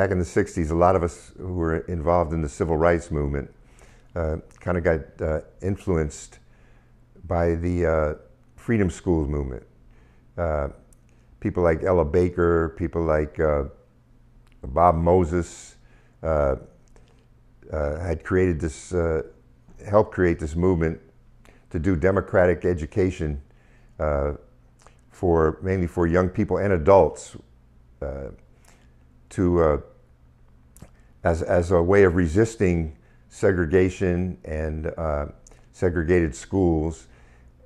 back in the 60s, a lot of us who were involved in the civil rights movement uh, kind of got uh, influenced by the uh, freedom schools movement. Uh, people like Ella Baker, people like uh, Bob Moses uh, had created this, helped create this movement to do democratic education for mainly for young people and adults to uh, as, as a way of resisting segregation and uh, segregated schools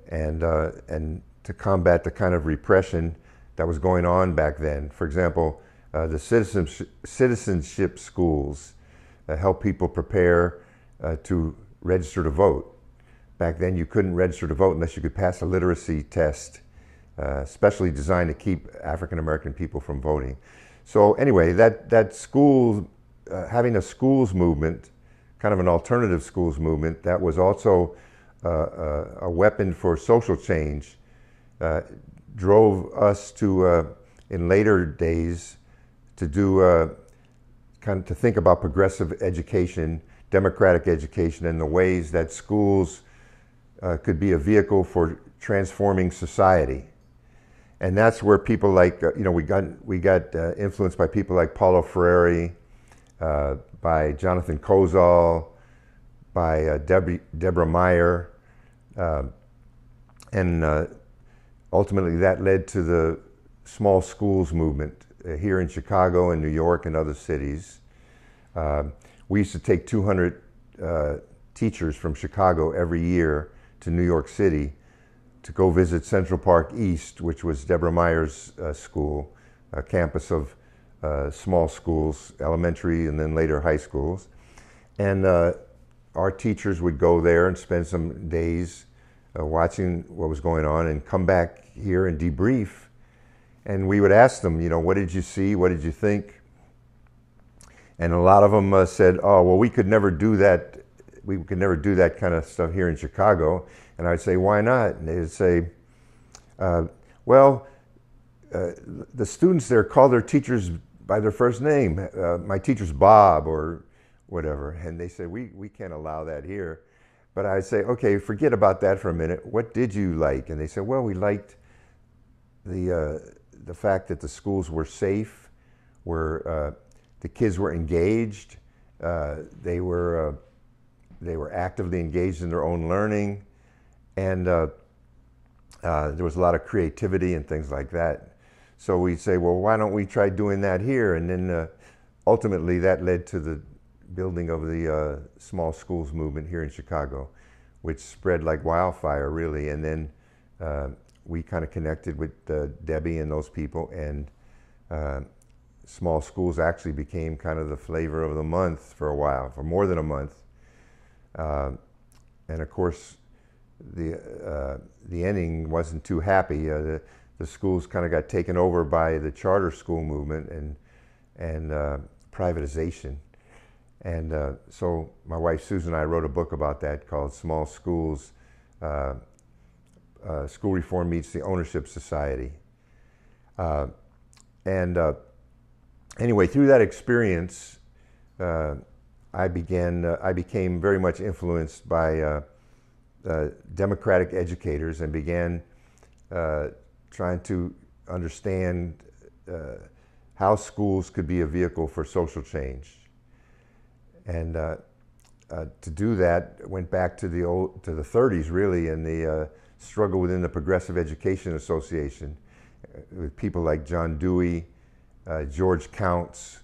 and, uh, and to combat the kind of repression that was going on back then. For example, uh, the citizenship, citizenship schools uh, help people prepare uh, to register to vote. Back then, you couldn't register to vote unless you could pass a literacy test, specially designed to keep African American people from voting. So anyway, that, that school, uh, having a schools movement, kind of an alternative schools movement, that was also uh, uh a weapon for social change, uh, drove us to, uh, in later days, to do, kind of to think about progressive education, democratic education, and the ways that schools could be a vehicle for transforming society and that's where people like uh, you know we got we got uh, influenced by people like Paulo Freire, uh, by Jonathan Kozol, by uh, Deborah Meier, um, and uh, ultimately that led to the small schools movement uh, here in Chicago and New York and other cities. Um, we used to take 200 teachers from Chicago every year to New York City to go visit Central Park East, which was Deborah Meier's uh, school, a campus of uh, small schools, elementary and then later high schools. And uh, our teachers would go there and spend some days uh, watching what was going on and come back here and debrief. And we would ask them, you know, what did you see? What did you think? And a lot of them uh, said, oh, well, we could never do that. We could never do that kind of stuff here in Chicago. And I'd say, why not? And they'd say, uh, well, uh, the students there call their teachers by their first name. Uh, my teacher's Bob or whatever. And they say, we, we can't allow that here. But I'd say, okay, forget about that for a minute. What did you like? And they said, well, we liked the, uh, the fact that the schools were safe, where uh, the kids were engaged, uh, they, were, they were actively engaged in their own learning and uh, uh, there was a lot of creativity and things like that. So we say, well, why don't we try doing that here? And then uh, ultimately that led to the building of the uh, small schools movement here in Chicago, which spread like wildfire, really. And then uh, we kind of connected with uh, Debbie and those people, and small schools actually became kind of the flavor of the month for a while, for more than a month. And of course, the uh, the ending wasn't too happy. Uh, the the schools kind of got taken over by the charter school movement and and uh, privatization. And uh, so my wife Susan and I wrote a book about that called Small Schools. Uh, uh, school reform meets the ownership society. and anyway, through that experience, I began. I became very much influenced by uh, democratic educators and began uh, trying to understand uh, how schools could be a vehicle for social change. And uh, uh, to do that, went back to the old to the 30s, really, and the struggle within the Progressive Education Association with people like John Dewey, George Counts,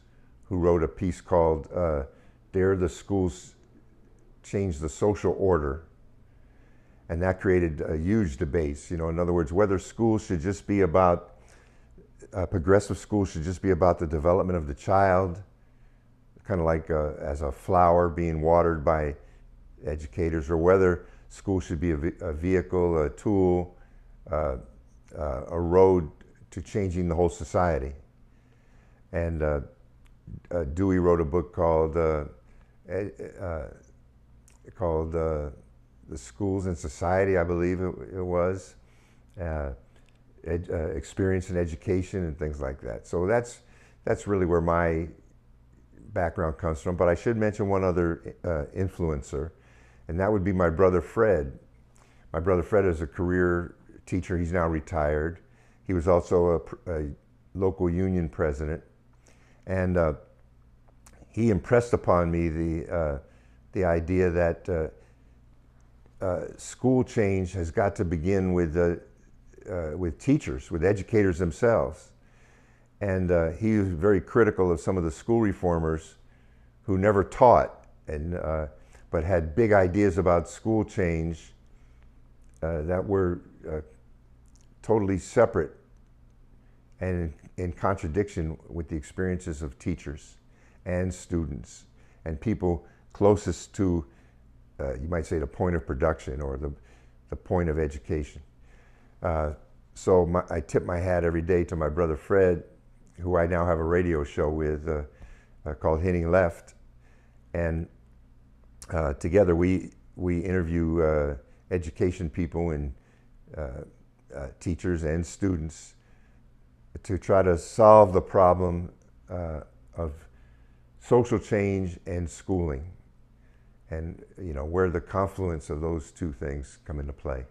who wrote a piece called "Dare the Schools Change the Social Order." and that created a huge debate. You know, in other words, whether schools should just be about uh, progressive schools should just be about the development of the child, kind of like a, uh, as a flower being watered by educators, or whether schools should be a, a vehicle, a tool, uh, uh, a road to changing the whole society. And uh, uh, Dewey wrote a book called called the schools and society, I believe it, it was, uh, ed, uh, experience in education and things like that. So that's that's really where my background comes from, but I should mention one other uh, influencer, and that would be my brother Fred. My brother Fred is a career teacher. He's now retired. He was also a, a local union president, and uh, he impressed upon me the uh, the idea that uh, uh, school change has got to begin with uh, with teachers, with educators themselves. And uh, he was very critical of some of the school reformers who never taught, and, uh, but had big ideas about school change uh, that were uh, totally separate and in, contradiction with the experiences of teachers and students and people closest to, uh, you might say, the point of production or the, the point of education. Uh, so my, I tip my hat every day to my brother Fred who I now have a radio show with uh, uh, called Hitting Left. And uh, together we, we interview uh, education people and teachers and students to try to solve the problem of social change and schooling and you know where the confluence of those two things come into play.